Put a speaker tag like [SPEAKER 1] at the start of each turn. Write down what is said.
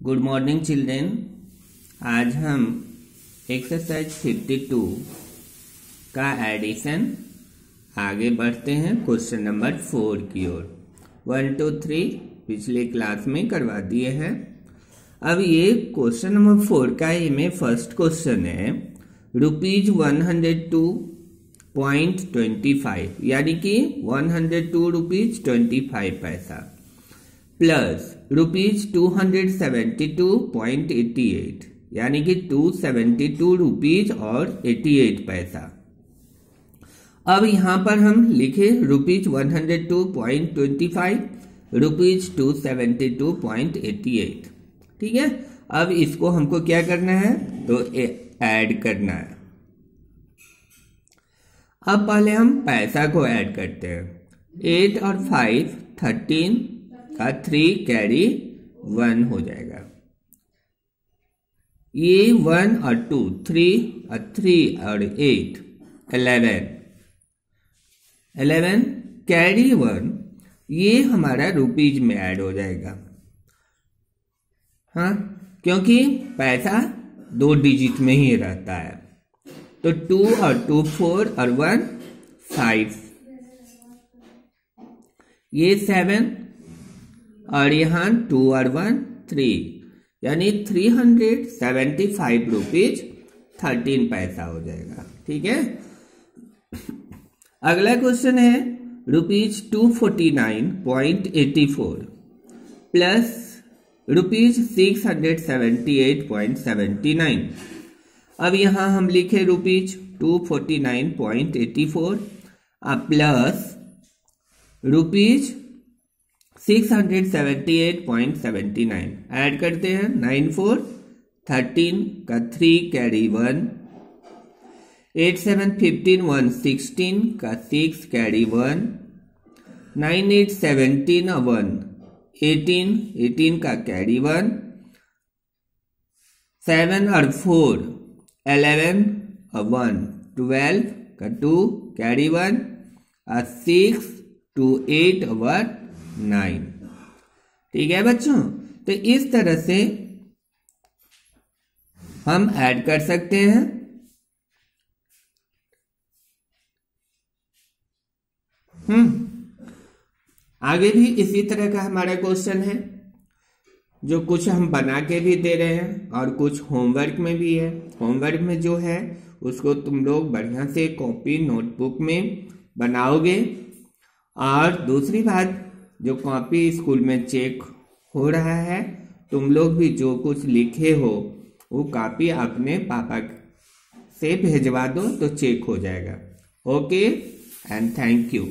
[SPEAKER 1] Good morning children आज हम exercise 52 का एडिशन आगे बढ़ते हैं क्वेश्चन नंबर फोर की ओर। वन टू थ्री पिछले क्लास में करवा दिए हैं। अब ये क्वेश्चन नंबर फोर का ये में फ़र्स्ट क्वेश्चन है। Rupees one hundred two point twenty five यानी कि one hundred two rupees twenty five पैसा। Plus rupees two hundred seventy two point eighty eight यानी कि टू सेवेंटी टू रुपीज़ और एटी एट पैसा। अब यहाँ पर हम लिखे rupees one hundred two point twenty five rupees two seventy two point eighty eight ठीक है? अब इसको हमको क्या करना है? तो ऐड करना है। अब पहले हम पैसा को ऐड करते हैं। एट और फाइव थर्टीन का थ्री कैरी वन हो जाएगा। ये वन और टू थ्री और थ्री और eight eleven eleven carry one ये हमारा रुपीज़ में ऐड हो जाएगा। हाँ क्योंकि पैसा दो डिजिट में ही रहता है। तो टू और टू फोर और वन फाइव ये सेवन और यहाँ टू और वन थ्री यानी three hundred seventy five rupees thirteen पैसा हो जाएगा। ठीक है? अगला क्वेश्चन है rupees two forty nine point eighty four plus rupees six hundred seventy eight point seventy nine अब यहाँ हम लिखे rupees two forty nine point eighty four plus rupees six hundred seventy eight point seventy nine. Add करते हैं, nine four, thirteen का three, carry one. Eight seven, fifteen, one, sixteen का six, carry one. Nine eight, seventeen one. Eighteen eighteen का carry one. Seven और four eleven one. Twelve का two, carry one. और six two eight one nine. ठीक है बच्चों? तो इस तरह से हम ऐड कर सकते हैं। हम्म। आगे भी इसी तरह का हमारा क्वेश्चन है, जो कुछ हम बना के भी दे रहे हैं और कुछ होमवर्क में भी है। होमवर्क में जो है, उसको तुम लोग बढ़िया से कॉपी नोटबुक में बनाओगे। और दूसरी बात जो कॉपी स्कूल में चेक हो रहा है, तुम लोग भी जो कुछ लिखे हो, वो कॉपी अपने पापा से भेजवा दो तो चेक हो जाएगा। Okay and thank you